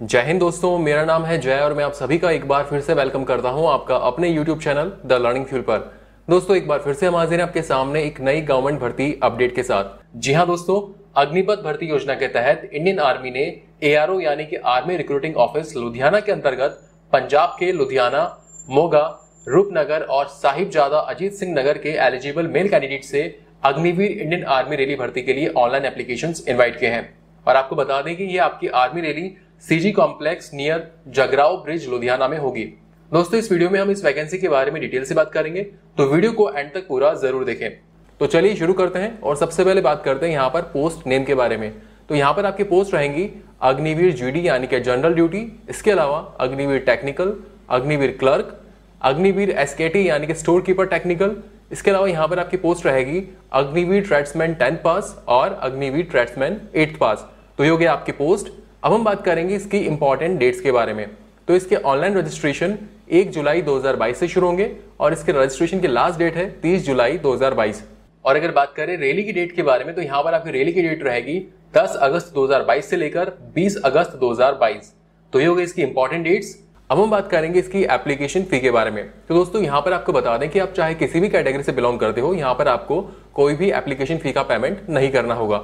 जय हिंद दोस्तों, मेरा नाम है जय और मैं आप सभी का एक बार फिर से वेलकम करता हूँ आपका अपने YouTube channel the learning fuel पर। दोस्तों, एक बार फिर से हम हाजिर हैं आपके सामने एक नई गवर्नमेंट भर्ती अपडेट के साथ। जी हाँ दोस्तों, अग्निपथ भर्ती योजना के तहत इंडियन आर्मी ने एआरओ यानी कि आर्मी रिक्रूटिंग ऑफ़िस लुधियाना के अंतर्गत पंजाब के लुधियाना, मोगा, रूपनगर और साहिबजादा अजीत सिंह नगर के एलिजिबल मेल कैंडिडेट से अग्निवीर इंडियन आर्मी रैली भर्ती के लिए ऑनलाइन एप्लीकेशन इन्वाइट किए हैं। और आपको बता दें कि ये आपकी army rally CG complex near Jagraon bridge Ludhiana में होगी। दोस्तों, इस वीडियो में हम इस वैकेंसी के बारे में डिटेल से बात करेंगे तो वीडियो को एंड तक पूरा ज़रूर देखें। तो चलिए शुरू करते हैं और सबसे पहले बात करते हैं यहाँ पर पोस्ट नेम के बारे में। तो यहाँ पर आपकी पोस्ट रहेंगी अग्निवीर जीडी यानी कि जनरल ड्यूटी इसके अलावा Agniveer technical Agniveer clerk Agniveer SKT यानी कि स्टोर कीपर टेक्निकल इसके अलावा यहाँ पर आपकी पोस्ट रहेगी अग्निवीर ट्रेड्समैन टेंथ पास और अग्निवीर ट्रेड्समैन एट्थ पास तो ये हो गया आपकी पोस्ट अब हम बात करेंगे इसकी इंपॉर्टेंट डेट्स के बारे में। तो इसके ऑनलाइन रजिस्ट्रेशन 1 जुलाई 2022 से शुरू होंगे और इसके रजिस्ट्रेशन की लास्ट डेट है 30 जुलाई 2022 और अगर बात करें रैली की डेट के बारे में तो यहाँ पर आपकी रैली की डेट रहेगी 10 अगस्त 2022 से लेकर 20 अगस्त 2022 तो ये हो गई इसकी इंपॉर्टेंट डेट्स अब हम बात करेंगे इसकी एप्लीकेशन फ़ी के बारे में। तो दोस्तों, यहाँ पर आपको बता दें कि आप चाहे किसी भी कैटेगरी से बिलोंग करते हो, यहाँ पर आपको कोई भी एप्लीकेशन फ़ी का पेमेंट नहीं करना होगा।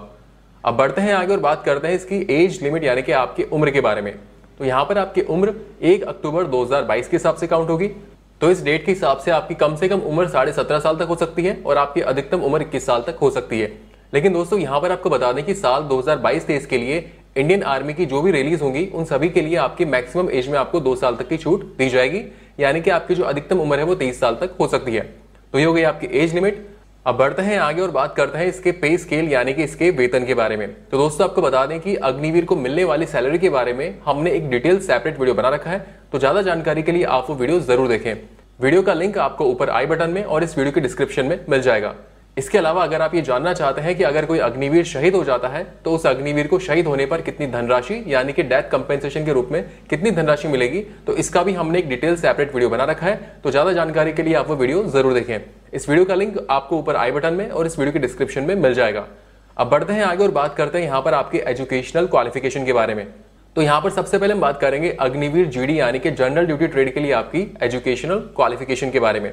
अब बढ़ते हैं आगे और बात करते हैं इसकी एज लिमिट यानी कि आपकी उम्र के बारे में। तो यहाँ पर आपकी उम्र 1 अक्टूबर 2022 के हिसाब से काउंट होगी। तो इस डेट के हिसाब से आपकी कम से कम उम्र साढ़े सत्रह साल तक हो सकती है और आपकी अधिकतम उम्र इक्कीस साल तक हो सकती है। लेकिन दोस्तों, यहाँ पर आपको बता दें कि साल 2022-23 के लिए इंडियन आर्मी की जो भी रिलीज़ होंगी, उन सभी के लिए आपकी मैक्सिमम एज में आपको दो साल तक की छूट दी जाएगी। यानी कि आपकी जो अधिकतम उम्र है वो तेईस साल तक हो सकती है। तो ये हो गई आपकी एज लिमिट अब बढ़ते हैं आगे और बात करते हैं इसके पे स्केल, यानी कि इसके वेतन के बारे में। तो दोस्तों, आपको बता दें कि अग्निवीर को मिलने वाली सैलरी के बारे में हमने एक डिटेल सेपरेट वीडियो बना रखा है। तो ज़्यादा जानकारी के लिए आप वो वीडियो ज़रूर देखें। वीडियो का लिंक आपको ऊपर आई बटन में और इस वीडियो के डिस्क्रिप्शन में मिल जाएगा। इसके अलावा अगर आप ये जानना चाहते हैं कि अगर कोई अग्निवीर शहीद हो जाता है तो उस अग्निवीर को शहीद होने पर कितनी धनराशि, यानी कि डेथ कंपेंसेशन के रूप में कितनी धनराशि मिलेगी तो इसका भी हमने एक डिटेल सेपरेट वीडियो बना रखा है। तो ज़्यादा जानकारी के लिए आप वो वीडियो ज़रूर देखें। इस वीडियो का लिंक आपको ऊपर आई बटन में और इस वीडियो के डिस्क्रिप्शन में मिल जाएगा। अब बढ़ते हैं आगे और बात करते हैं यहाँ पर आपके एजुकेशनल क्वालिफिकेशन के बारे में। तो यहाँ पर सबसे पहले हम बात करेंगे अग्निवीर जीडी यानी कि जनरल ड्यूटी ट्रेड के लिए आपकी एजुकेशनल क्वालिफिकेशन के बारे में।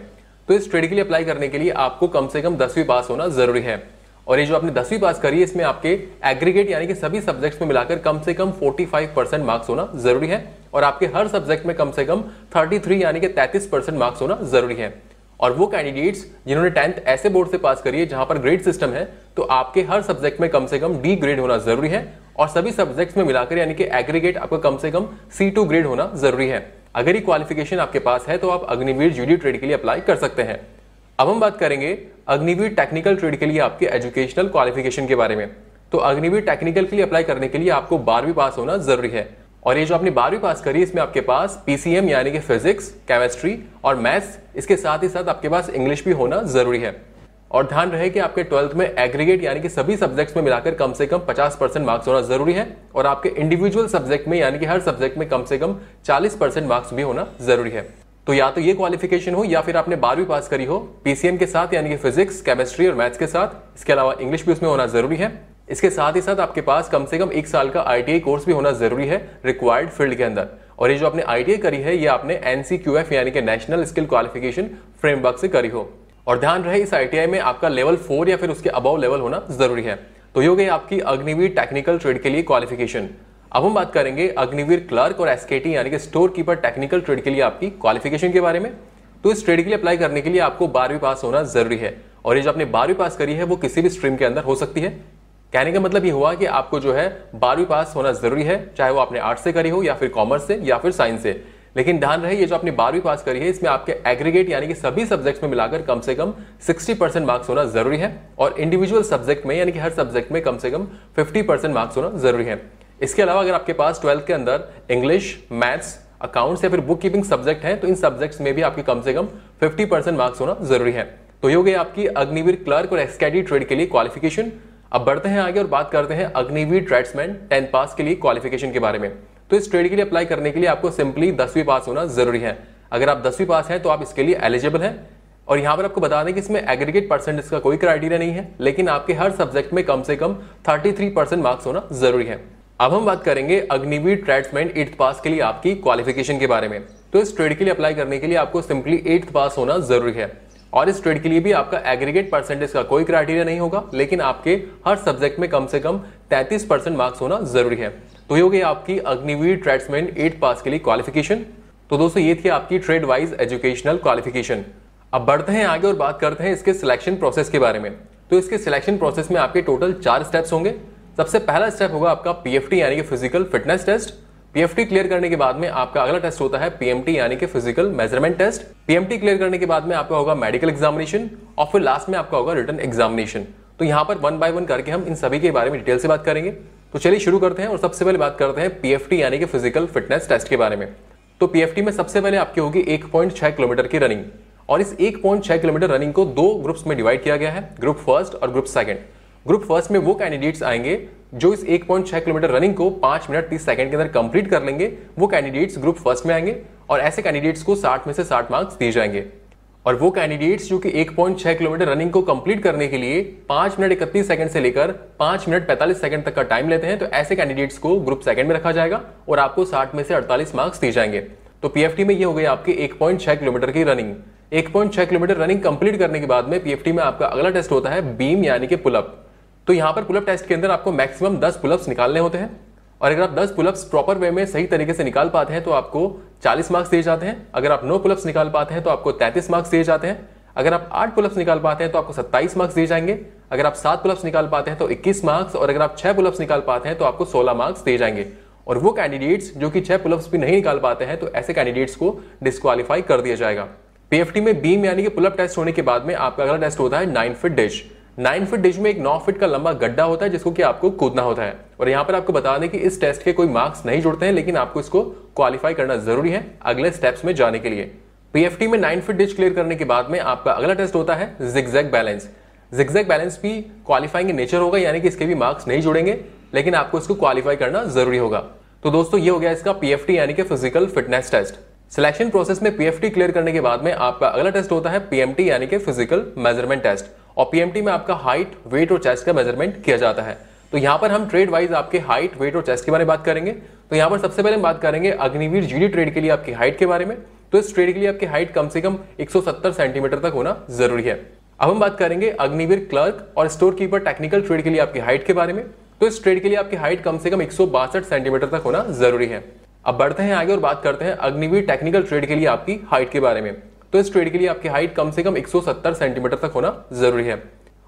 तो इस ट्रेड के लिए अप्लाई करने के लिए आपको कम से कम दसवीं पास होना ज़रूरी है। और ये जो आपने दसवीं पास करी है, इसमें आपके एग्रीगेट यानी कि सभी सब्जेक्ट्स में मिलाकर कम से कम 45 परसेंट मार्क्स होना ज़रूरी है और आपके हर सब्जेक्ट में कम से कम 33 यानी कि 33 परसेंट मार्क्स होना ज़रूरी है। और वो कैंडिडेट्स जिन्होंने टेंथ ऐसे बोर्ड से पास करी है जहाँ पर ग्रेड सिस्टम है तो आपके हर सब्जेक्ट में कम से कम डी ग्रेड होना ज़रूरी है और सभी सब्जेक्ट्स में मिलाकर यानी कि एग्रीगेट आपको कम से कम सी टू ग्रेड होना ज़रूरी है। अगर ये क्वालिफिकेशन आपके पास है तो आप अग्निवीर जीडी ट्रेड के लिए अप्लाई कर सकते हैं। अब हम बात करेंगे अग्निवीर टेक्निकल ट्रेड के लिए आपके एजुकेशनल क्वालिफिकेशन के बारे में। तो अग्निवीर टेक्निकल के लिए अप्लाई करने के लिए आपको बारहवीं पास होना ज़रूरी है। और ये जो आपने बारहवीं पास करी, इसमें आपके पास पीसीएम यानी कि फिजिक्स केमिस्ट्री और मैथ्स इसके साथ ही साथ आपके पास इंग्लिश भी होना ज़रूरी है। और ध्यान रहे कि आपके ट्वेल्थ में एग्रीगेट यानी कि सभी सब्जेक्ट्स में मिलाकर कम से कम 50 परसेंट मार्क्स होना ज़रूरी है और आपके इंडिविजुअल सब्जेक्ट में यानी कि हर सब्जेक्ट में कम से कम 40 परसेंट मार्क्स भी होना ज़रूरी है। तो या तो ये क्वालिफिकेशन हो या फिर आपने बारहवीं पास करी हो पीसीएम के साथ यानी कि फिजिक्स केमिस्ट्री और मैथ्स के साथ, इसके अलावा इंग्लिश भी उसमें होना ज़रूरी है। इसके साथ ही साथ आपके पास कम से कम एक साल का आईटीआई कोर्स भी होना ज़रूरी है रिक्वायर्ड फ़ील्ड के अंदर। और ये जो आपने आईटीआई करी है, ये आपने एनसीक्यूएफ यानी कि नेशनल स्किल क्वालिफिकेशन फ्रेमवर्क से करी हो। और ध्यान रहे, इस आईटीआई में आपका लेवल फोर या फिर उसके अबाउ लेवल होना ज़रूरी है। तो ये हो गई आपकी अग्निवीर टेक्निकल ट्रेड के लिए क्वालिफिकेशन अब हम बात करेंगे अग्निवीर क्लर्क और एसकेटी यानी कि स्टोर कीपर टेक्निकल ट्रेड के लिए आपकी क्वालिफिकेशन के बारे में। तो इस ट्रेड के लिए अप्लाई करने के लिए आपको बारहवीं पास होना ज़रूरी है। और ये जो आपने बारहवीं पास करी है, वो किसी भी स्ट्रीम के अंदर हो सकती है। कहने का मतलब ये हुआ कि आपको जो है बारहवीं पास होना ज़रूरी है, चाहे वो आपने आर्ट्स से करी हो या फिर कॉमर्स से या फिर साइंस से। लेकिन ध्यान रहे, ये जो आपने बारहवीं पास करी है, इसमें आपके एग्रीगेट यानी कि सभी सब्जेक्ट्स में मिलाकर कम से कम 60 परसेंट मार्क्स होना ज़रूरी है और इंडिविजुअल सब्जेक्ट में यानी कि हर सब्जेक्ट में कम से कम 50 परसेंट मार्क्स होना ज़रूरी है। इसके अलावा अगर आपके पास ट्वेल्थ के अंदर इंग्लिश मैथ्स अकाउंट्स या फिर बुक कीपिंग सब्जेक्ट है तो इन सब्जेक्ट्स में भी आपके कम से कम 50 परसेंट मार्क्स होना ज़रूरी है। तो ये हो गई आपकी अग्निवीर क्लर्क और एक्सकैडी ट्रेड के लिए क्वालिफिकेशन अब बढ़ते हैं आगे और बात करते हैं अग्निवीर ट्रेड्समैन टेंथ पास के लिए क्वालिफिकेशन के बारे में। तो इस ट्रेड के लिए अप्लाई करने के लिए आपको सिंपली दसवीं पास होना ज़रूरी है। अगर आप दसवीं पास हैं तो आप इसके लिए एलिजिबल हैं। और यहाँ पर आपको बता दें कि इसमें एग्रीगेट परसेंटेज का कोई क्राइटेरिया नहीं है, लेकिन आपके हर सब्जेक्ट में कम से कम 33 परसेंट मार्क्स होना ज़रूरी है। अब हम बात करेंगे अग्निवीर ट्रेड्समैन एट्थ पास के लिए आपकी क्वालिफिकेशन के बारे में। तो इस ट्रेड के लिए अप्लाई करने के लिए आपको सिंपली एट्थ पास होना ज़रूरी है। और इस ट्रेड के लिए भी आपका एग्रीगेट परसेंटेज का कोई क्राइटेरिया नहीं होगा, लेकिन आपके हर सब्जेक्ट में कम से कम 33 परसेंट मार्क्स होना ज़रूरी है। तो ये हो गई आपकी अग्निवीर ट्रेड्समैन एट पास के लिए क्वालिफिकेशन तो दोस्तों, ये थी आपकी ट्रेड वाइज एजुकेशनल क्वालिफिकेशन अब बढ़ते हैं आगे और बात करते हैं इसके सिलेक्शन प्रोसेस के बारे में। तो इसके सिलेक्शन प्रोसेस में आपके टोटल चार स्टेप्स होंगे। सबसे पहला स्टेप होगा आपका पीएफटी यानी कि physical fitness test PFT clear करने के बाद में आपका अगला टेस्ट होता है पीएमटी यानी कि physical measurement test PMT clear करने के बाद में आपका होगा मेडिकल एग्जामिनेशन और फिर लास्ट में आपका होगा रिटर्न एग्जामिनेशन तो यहाँ पर वन बाय वन करके हम इन सभी के बारे में डिटेल से बात करेंगे। तो चलिए शुरू करते हैं और सबसे पहले बात करते हैं पीएफटी यानी कि फ़िज़िकल फिटनेस टेस्ट के बारे में। तो पीएफटी में सबसे पहले आपकी होगी एक किलोमीटर की रनिंग और इस एक किलोमीटर रनिंग को दो ग्रुप्स में डिवाइड किया गया है ग्रुप फ़र्स्ट और ग्रुप सेकंड ग्रुप फ़र्स्ट में वो कैंडिडेट्स आएँगे जो इस 1.6 किलोमीटर रनिंग को 5 मिनट 30 सेकंड के अंदर कंप्लीट कर लेंगे। वो कैंडिडेट्स ग्रुप फ़र्स्ट में आएँगे और ऐसे कैंडिडेट्स को 60 में से 60 मार्क्स दिए जाएँगे। और वो कैंडिडेट्स जो कि 1.6 किलोमीटर रनिंग को कंप्लीट करने के लिए 5 मिनट इकतीस सेकंड से लेकर 5 मिनट 45 सेकंड तक का टाइम लेते हैं तो ऐसे कैंडिडेट्स को ग्रुप सेकंड में रखा जाएगा और आपको 60 में से 48 मार्क्स दिए जाएँगे। तो पीएफटी में ये हो गई आपकी 1.6 किलोमीटर की रनिंग 1.6 किलोमीटर रनिंग कंप्लीट करने के बाद में पीएफटी में आपका अगला टेस्ट होता है बीम यानी कि पुलअप तो यहाँ पर पुलअप टेस्ट के अंदर आपको मैक्सिमम 10 पुलअप्स निकालने होते हैं। और अगर आप 10 पुलअप्स प्रॉपर वे में सही तरीके से निकाल पाते हैं तो आपको 40 मार्क्स दिए जाते हैं। अगर आप 9 पुलअप्स निकाल पाते हैं तो आपको 33 मार्क्स दिए जाते हैं। अगर आप 8 पुलअप्स निकाल पाते हैं तो आपको 27 मार्क्स दिए जाएँगे। अगर आप 7 पुलअप्स निकाल पाते हैं तो 21 मार्क्स और अगर आप 6 पुलअप्स निकाल पाते हैं तो आपको 16 मार्क्स दिए जाएँगे। और वो कैंडिडेट्स जो कि 6 पुलअप्स भी नहीं निकाल पाते हैं तो ऐसे कैंडिडेट्स को डिस्कालीफाई कर दिया जाएगा। पीएफटी में बीम यानी कि पुलअप टेस्ट होने के बाद में आपका अगला टेस्ट होता है nine feet ditch nine feet ditch में एक नौ फिट का लंबा गड्ढा होता है, जिसको कि आपको कूदना होता है। और यहाँ पर आपको बता दें कि इस टेस्ट के कोई मार्क्स नहीं जुड़ते हैं, लेकिन आपको इसको क्वालिफाई करना ज़रूरी है अगले स्टेप्स में जाने के लिए। पीएफटी में नाइन फिट डिश क्लियर करने के बाद में आपका अगला टेस्ट होता है जिग्जैग बैलेंस जिग्जैग बैलेंस भी क्वालिफाइंग नेचर होगा, यानी कि इसके भी मार्क्स नहीं जुड़ेंगे, लेकिन आपको इसको क्वालिफाई करना ज़रूरी होगा। तो दोस्तों, ये हो गया इसका पीएफटी यानी कि physical fitness test selection process में पीएफटी क्लियर करने के बाद में आपका अगला टेस्ट होता है पीएमटी यानी कि फ़िज़िकल मेज़रमेंट टेस्ट और पीएमटी में आपका हाइट वेट और चेस्ट का मेज़रमेंट किया जाता है। तो यहाँ पर हम ट्रेड वाइज आपके हाइट वेट और चेस्ट के बारे में बात करेंगे। तो यहाँ पर सबसे पहले हम बात करेंगे अग्निवीर जीडी ट्रेड के लिए आपकी हाइट के बारे में। तो इस ट्रेड के लिए आपकी हाइट कम से कम 170 सेंटीमीटर तक होना ज़रूरी है। अब हम बात करेंगे अग्निवीर क्लर्क और स्टोर कीपर टेक्निकल ट्रेड के लिए आपकी हाइट के बारे में। तो इस ट्रेड के लिए आपकी हाइट कम से कम एक सौ बासठ सेंटीमीटर तक होना ज़रूरी है। अब बढ़ते हैं आगे और बात करते हैं अग्निवीर टेक्निकल ट्रेड के लिए आपकी हाइट के बारे में। तो इस ट्रेड के लिए आपकी हाइट कम से कम 170 सेंटीमीटर तक होना ज़रूरी है।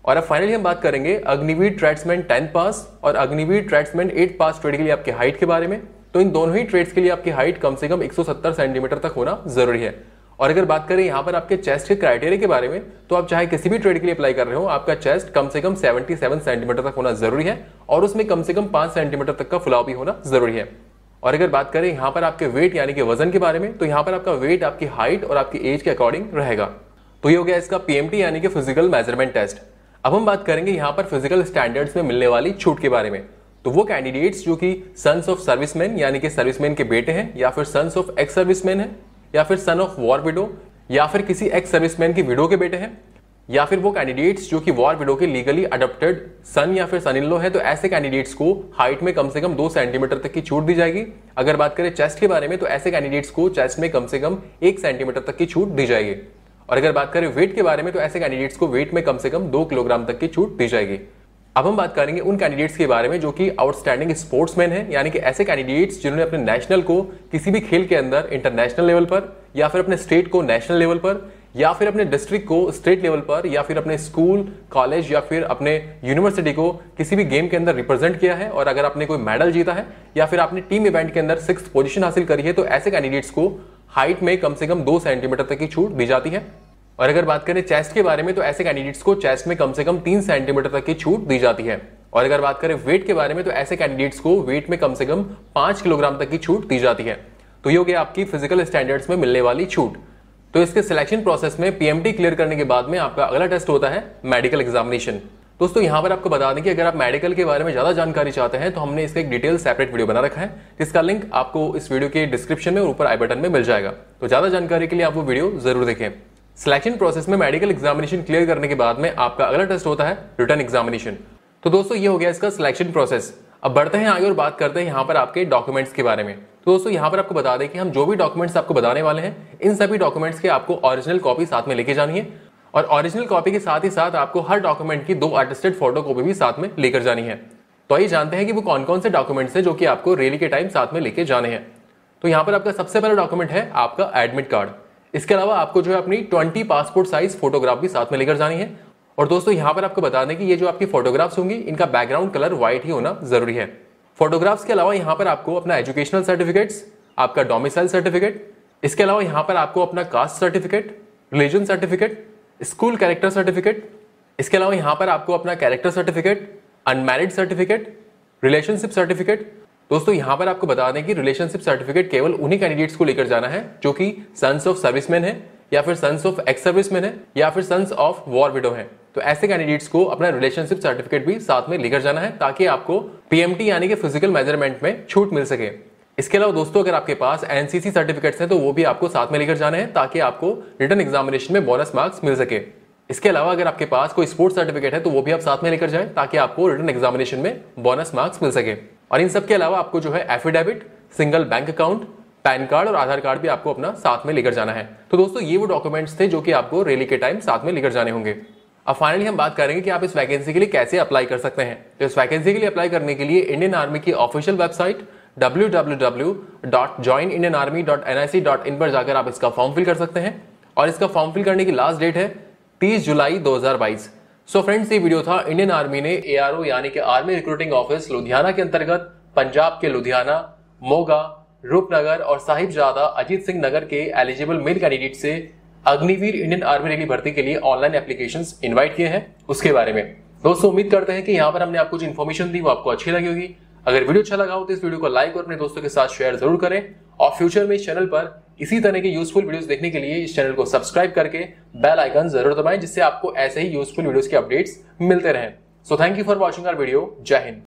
और अब फाइनली हम बात करेंगे अग्निवीर ट्रेड्समैन टेंथ पास और Agniveer tradesman eight pass trade के लिए आपकी हाइट के बारे में। तो इन दोनों ही ट्रेड्स के लिए आपकी हाइट कम से कम 170 सेंटीमीटर तक होना ज़रूरी है। और अगर बात करें यहाँ पर आपके चेस्ट के क्राइटेरिया के बारे में तो आप चाहे किसी भी ट्रेड के लिए अप्लाई कर रहे हो, आपका चेस्ट कम से कम 77 सेंटीमीटर तक होना ज़रूरी है और उसमें कम से कम 5 सेंटीमीटर तक का फुलाव भी होना ज़रूरी है। और अगर बात करें यहाँ पर आपके वेट यानी कि वज़न के बारे में तो यहाँ पर आपका वेट आपकी हाइट और आपकी एज के अकॉर्डिंग रहेगा। तो ये हो गया इसका पीएमटी यानी कि फ़िज़िकल मेज़रमेंट टेस्ट अब हम बात करेंगे यहाँ पर फ़िज़िकल स्टैंडर्ड्स में मिलने वाली छूट के बारे में। तो वो कैंडिडेट्स जो कि सन्स ऑफ़ सर्विसमैन यानी कि सर्विसमैन के बेटे हैं, या फिर सन्स ऑफ़ एक्स सर्विसमैन है, या फिर सन ऑफ़ वॉर विडो या फिर किसी एक्स सर्विसमैन की विडो के बेटे हैं, या फिर वो कैंडिडेट्स जो कि वॉर विडो के लीगली अडोप्टेड सन या फिर सन इन लो है तो ऐसे कैंडिडेट्स को हाइट में कम से कम दो सेंटीमीटर तक की छूट दी जाएगी। अगर बात करें चेस्ट के बारे में तो ऐसे कैंडिडेट्स को चेस्ट में कम से कम एक सेंटीमीटर तक की छूट दी जाएगी। और अगर बात करें वेट के बारे में तो ऐसे कैंडिडेट्स को वेट में कम से कम दो किलोग्राम तक की छूट दी जाएगी। अब हम बात करेंगे उन कैंडिडेट्स के बारे में जो कि आउटस्टैंडिंग स्पोर्ट्समैन है, यानी कि ऐसे कैंडिडेट्स जिन्होंने अपने नेशनल को किसी भी खेल के अंदर इंटरनेशनल लेवल पर, या फिर अपने स्टेट को नेशनल लेवल पर, या फिर अपने डिस्ट्रिक्ट को स्टेट लेवल पर, या फिर अपने स्कूल कॉलेज या फिर अपने यूनिवर्सिटी को किसी भी गेम के अंदर रिप्रेजेंट किया है। और अगर आपने कोई मेडल जीता है, या फिर आपने टीम इवेंट के अंदर सिक्स पोजीशन हासिल करी है तो ऐसे कैंडिडेट्स को हाइट में कम से कम दो सेंटीमीटर तक की छूट दी जाती है। और अगर बात करें चेस्ट के बारे में तो ऐसे कैंडिडेट्स को चेस्ट में कम से कम तीन सेंटीमीटर तक की छूट दी जाती है। और अगर बात करें वेट के बारे में तो ऐसे कैंडिडेट्स को वेट में कम से कम पाँच किलोग्राम तक की छूट दी जाती है। तो ये हो गया आपकी फ़िज़िकल स्टैंडर्ड्स में मिलने वाली छूट। तो इसके सिलेक्शन प्रोसेस में पीएमटी क्लियर करने के बाद में आपका अगला टेस्ट होता है मेडिकल एग्जामिनेशन दोस्तों, यहाँ पर आपको बता दें कि अगर आप मेडिकल के बारे में ज़्यादा जानकारी चाहते हैं तो हमने इसका एक डिटेल सेपरेट वीडियो बना रखा है, जिसका लिंक आपको इस वीडियो के डिस्क्रिप्शन में ऊपर आई बटन में मिल जाएगा। तो ज़्यादा जानकारी के लिए आप वो वीडियो ज़रूर देखें। सिलेक्शन प्रोसेस में मेडिकल एग्जामिनेशन क्लियर करने के बाद में आपका अगला टेस्ट होता है रिटर्न एग्जामिनेशन तो दोस्तों, ये हो गया इसका सिलेक्शन प्रोसेस अब बढ़ते हैं आगे और बात करते हैं यहाँ पर आपके डॉक्यूमेंट्स के बारे में। तो दोस्तों, यहाँ पर आपको बता दें कि हम जो भी डॉक्यूमेंट्स आपको बताने वाले हैं, इन सभी डॉक्यूमेंट्स के आपको ओरिजिनल कॉपी साथ में लेके जानी है। और ओरिजिनल कॉपी के साथ ही साथ आपको हर डॉक्यूमेंट की दो अटेस्टेड फ़ोटो कॉपी भी साथ में लेकर जानी है। तो आइए जानते हैं कि वो कौन कौन से डॉक्यूमेंट्स हैं जो कि आपको रैली के टाइम साथ में लेके जाने हैं। तो यहाँ पर आपका सबसे पहला डॉक्यूमेंट है आपका एडमिट कार्ड इसके अलावा आपको जो है अपनी ट्वेंटी पासपोर्ट साइज़ फोटोग्राफ भी साथ में लेकर जानी है। और दोस्तों, यहाँ पर आपको बता दें कि ये जो आपकी फोटोग्राफ्स होंगी, इनका बैकग्राउंड कलर व्हाइट ही होना ज़रूरी है। फोटोग्राफ्स के अलावा यहाँ पर आपको अपना एजुकेशनल सर्टिफिकेट्स आपका डोमिसाइल सर्टिफिकेट इसके अलावा यहाँ पर आपको अपना caste certificate religion certificate school character certificate, इसके अलावा यहाँ पर आपको अपना character certificate unmarried certificate relationship certificate दोस्तों, यहाँ पर आपको बता दें कि रिलेशनशिप सर्टिफिकेट केवल उन्हीं कैंडिडेट्स को लेकर जाना है जो कि सन्स ऑफ़ सर्विसमैन है, या फिर सन्स ऑफ़ एक्स सर्विसमैन है, या फिर सन्स ऑफ़ वॉर विडो है। तो ऐसे कैंडिडेट्स को अपना रिलेशनशिप सर्टिफिकेट भी साथ में लेकर जाना है ताकि आपको पीएमटी यानी कि फ़िज़िकल मेज़रमेंट में छूट मिल सके। इसके अलावा दोस्तों, अगर आपके पास एनसीसी सर्टिफिकेट्स हैं तो वो भी आपको साथ में लेकर जाने हैं ताकि आपको रिटर्न एग्जामिनेशन में बोनस मार्क्स मिल सके। इसके अलावा अगर आपके पास कोई स्पोर्ट्स सर्टिफिकेट है तो वो भी आप साथ में लेकर जाएँ ताकि आपको रिटर्न एग्जामिनेशन में बोनस मार्क्स मिल सके। और इन सब के अलावा आपको जो है affidavit single bank account PAN card और आधार कार्ड भी आपको अपना साथ में लेकर जाना है। तो दोस्तों, ये वो डॉक्यूमेंट्स थे जो कि आपको रैली के टाइम साथ में लेकर जाने होंगे। अब फाइनली हम बात करेंगे कि आप इस वैकेंसी के लिए कैसे अप्लाई कर सकते हैं। तो इस वैकेंसी के लिए अप्लाई करने के लिए इंडियन आर्मी की ऑफिशियल वेबसाइट www.joinindianarmy.nic.in पर जाकर आप इसका फॉर्म फिल कर सकते हैं। और इसका फॉर्म फिल करने की लास्ट डेट है 30 जुलाई 2022 सो फ्रेंड्स ये वीडियो था इंडियन आर्मी ने एआरओ यानी कि आर्मी रिक्रूटिंग ऑफ़िस लुधियाना के अंतर्गत पंजाब के लुधियाना, मोगा, रूपनगर और साहिबजादा अजीत सिंह नगर के एलिजिबल मेल कैंडिडेट से अग्निवीर इंडियन आर्मी रैली भर्ती के लिए ऑनलाइन एप्लीकेशन इन्वाइट किए हैं उसके बारे में। दोस्तों, उम्मीद करते हैं कि यहाँ पर हमने आपको जो इन्फॉर्मेशन दी वो आपको अच्छी लगी होगी। अगर वीडियो अच्छा लगा हो तो इस वीडियो को लाइक और अपने दोस्तों के साथ शेयर ज़रूर करें। और फ्यूचर में इस चैनल पर इसी तरह के यूजफुल वीडियोस देखने के लिए इस चैनल को सब्सक्राइब करके बेल आइकन ज़रूर दबाएँ, जिससे आपको ऐसे ही यूजफुल वीडियोस के अपडेट्स मिलते रहें। So thank you for watching our video Jai Hind